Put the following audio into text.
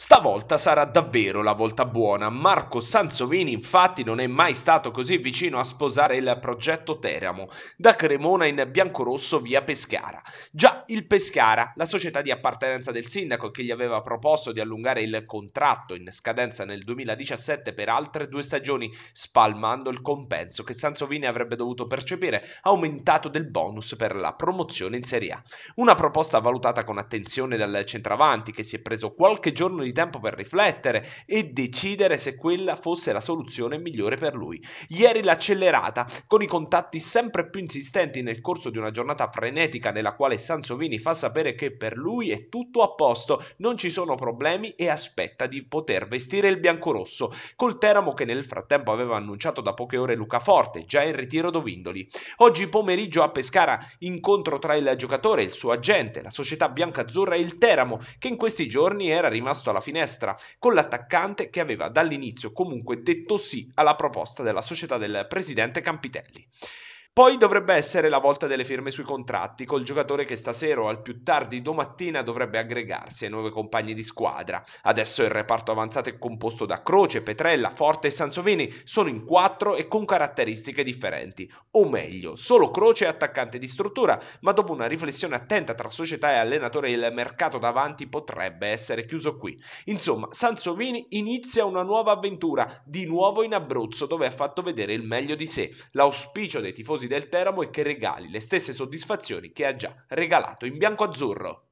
Stavolta sarà davvero la volta buona. Marco Sansovini infatti non è mai stato così vicino a sposare il progetto Teramo, da Cremona in biancorosso via Pescara. Già il Pescara, la società di appartenenza del sindaco che gli aveva proposto di allungare il contratto in scadenza nel 2017 per altre due stagioni, spalmando il compenso che Sansovini avrebbe dovuto percepire, aumentato del bonus per la promozione in Serie A. Una proposta valutata con attenzione dal centravanti che si è preso qualche giorno di di tempo per riflettere e decidere se quella fosse la soluzione migliore per lui. Ieri l'accelerata, con i contatti sempre più insistenti nel corso di una giornata frenetica nella quale Sansovini fa sapere che per lui è tutto a posto, non ci sono problemi e aspetta di poter vestire il biancorosso, col Teramo che nel frattempo aveva annunciato da poche ore Luca Forte, già in ritiro Dovindoli. Oggi pomeriggio a Pescara incontro tra il giocatore il suo agente, la società biancazzurra e il Teramo, che in questi giorni era rimasto alla alla finestra con l'attaccante che aveva dall'inizio comunque detto sì alla proposta della società del presidente Campitelli. Poi dovrebbe essere la volta delle firme sui contratti, col giocatore che stasera o al più tardi domattina dovrebbe aggregarsi ai nuovi compagni di squadra. Adesso il reparto avanzato è composto da Croce, Petrella, Forte e Sansovini, sono in quattro e con caratteristiche differenti. O meglio, solo Croce è attaccante di struttura, ma dopo una riflessione attenta tra società e allenatore il mercato davanti potrebbe essere chiuso qui. Insomma, Sansovini inizia una nuova avventura, di nuovo in Abruzzo, dove ha fatto vedere il meglio di sé. L'auspicio dei tifosi del Teramo e che regali le stesse soddisfazioni che ha già regalato in bianco-azzurro.